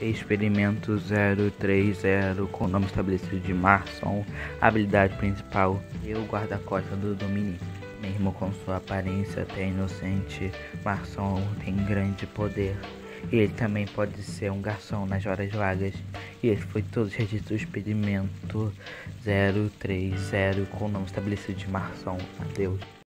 Experimento 030 com nome estabelecido de Marson. Habilidade principal: é eu guarda-costas do Dominique. Mesmo com sua aparência até inocente, Marson tem grande poder. E Ele também pode ser um garçom nas horas vagas. E esse foi todo o registro do experimento 030 com o nome estabelecido de Marson. Adeus.